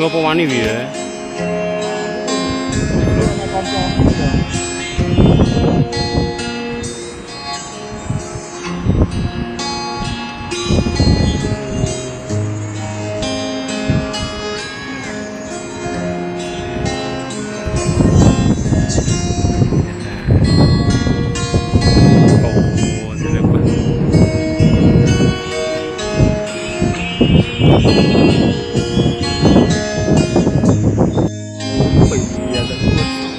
胳膊往里边。嗯 there